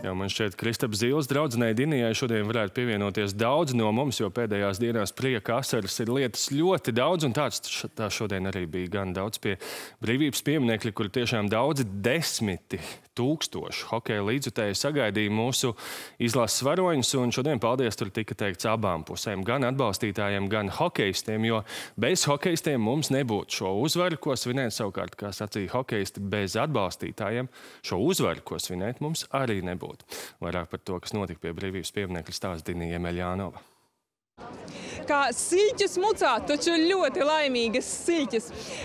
Jā, man šķiet, Kristaps Zīles draudzenei Dinijai šodien varētu pievienoties daudz no mums, jo pēdējās dienās prieka asaras ir lietas ļoti daudz, un tāds tā šodien arī bija gan daudz pie brīvības pieminekļa, kur tiešām daudzi desmiti tūkstoši hokeja līdzutēji sagaidīja mūsu izlases varoņus, un šodien paldies tur tika teikts abām pusēm, gan atbalstītājiem, gan hokeistiem, jo bez hokeistiem mums nebūtu šo uzvaru, ko svinēt savukārt, kā sacīja hokeisti, bez atbalstītājiem šo uzvaru, ko svinēt mums arī nebūtu būt. Vairāk par to, kas notika pie brīvības pieminekļa stāsta Dinija Emeļānova. Kā siļķis mucā, taču ļoti laimīgas siļķis.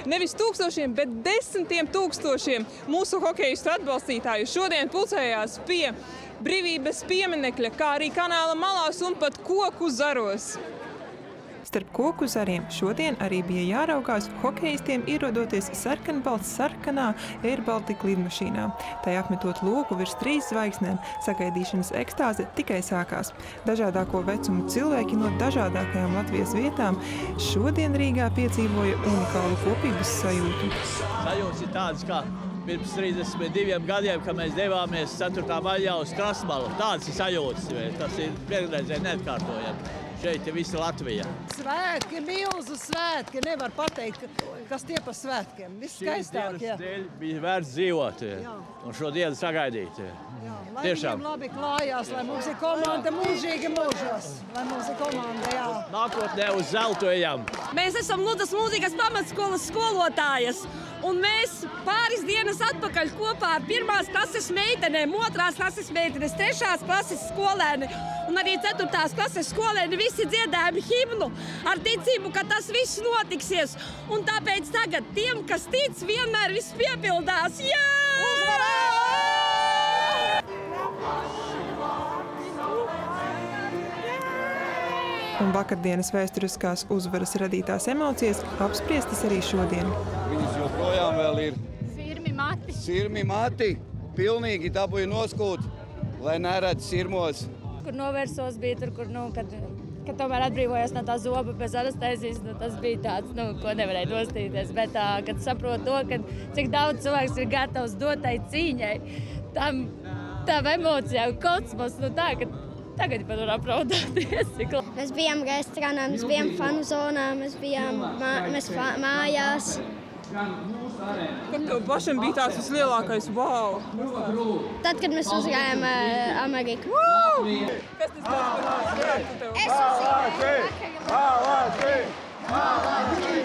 Nevis tūkstošiem, bet desmitiem tūkstošiem mūsu hokeistu atbalstītāju šodien pulcējās pie brīvības pieminekļa, kā arī kanāla malās un pat koku zaros. Starp koku zariem šodien arī bija jāraugās hokeistiem ierodoties sarkanbalts sarkanā Air Baltica lidmašīnā. Tai apmetot loku virs trīs zvaigznēm, sagaidīšanas ekstāze tikai sākās. Dažādāko vecumu cilvēki no dažādākajām Latvijas vietām šodien Rīgā piedzīvoja unikālu kopības sajūtu. Sajūtas ir tādas, kā pirms 32 gadiem, kad mēs devāmies 4. maijā uz Krasmalu. Tāds ir sajūtas, tas ir vienreizē neatkārtojami šeit ir visa Latvija. Svētki, milzu svētki. Nevar pateikt, kas tie pa svētkiem. Viss skaistāk. Jā. dēļ bija vērts dzīvot jā. un šo dienu sagaidīt. Jā, lai Tiešām. viņiem labi klājās, lai mums ir komanda mūžīgi mūžos. Lai mums ir komanda, jā. Nākotnē uz zeltu ejam. Mēs esam Ludas mūzikas pamatskolas skolotājas. Un mēs pāris dienas atpakaļ kopā ar pirmās klases meitenēm, otrās klases meitenes, trešās klases skolēni un arī ceturtās klases skolēni visi dziedājam himnu ar ticību, ka tas viss notiksies. Un tāpēc tagad tiem, kas tic, vienmēr viss piepildās. Jā! Un vakardienas vēsturiskās uzvaras radītās emocijas apspriestas arī šodien. Viņas joprojām vēl ir sirmi mati. Sirmi mati, pilnīgi dabūja noskūt, lai neredz sirmos kur novērsos, bija tur, kur, nu, kad, kad tomēr atbrīvojos no tā zoba bez anestezijas, nu, tas bija tāds, nu, ko nevarēja nostīties. Bet, tā, kad saprotu to, ka cik daudz cilvēks ir gatavs dotai cīņai, tam, tam emocijām kosmos, nu tā, ka Tagad pat var aplaudēties. Mēs bijām restorānā, mēs bijām fanu zonā, mēs bijām mā, mēs fa mājās. Kad tev pašam bija tāds vislielākais wow? Tad, kad mēs uzgājām uh, Ameriku. Wow! Kas tas tāds? Es uzzināju. Nevienu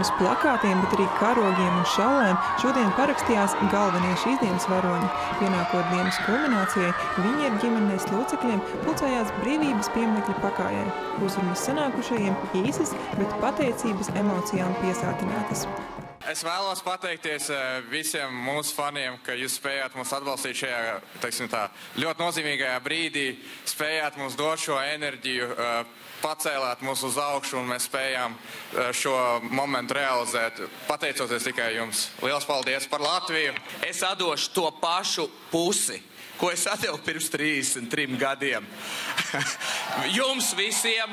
uz plakātiem, bet arī karogiem un šallēm šodien parakstījās galvenie šīs dienas varoņi. Pienākot dienas kulminācijai, viņi ar ģimenes locekļiem pulcējās brīvības pieminekļa pakājai. Uzrunas sanākušajiem īsas, bet pateicības emocijām piesātinātas. Es vēlos pateikties eh, visiem mūsu faniem, ka jūs spējāt mūs atbalstīt šajā teiksim, tā, ļoti nozīmīgajā brīdī, spējāt mums dot šo enerģiju, eh, pacēlāt mūs uz augšu un mēs spējām eh, šo momentu realizēt. Pateicoties tikai jums. Lielas paldies par Latviju! Es atdošu to pašu pusi ko es atdevu pirms 33 gadiem. Jums visiem!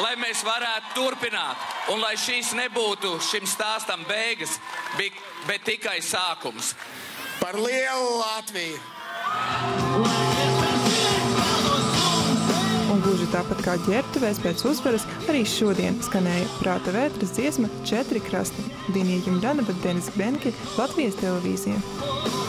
Lai mēs varētu turpināt, un lai šīs nebūtu šim stāstam beigas, bet tikai sākums. Par lielu Latviju! Un gluži tāpat kā ģērbtuvēs pēc uzvaras, arī šodien skanēja prāta vētras dziesma Četri krasti. Dinija Jumļana, bet Denis Benke, Latvijas televīzija.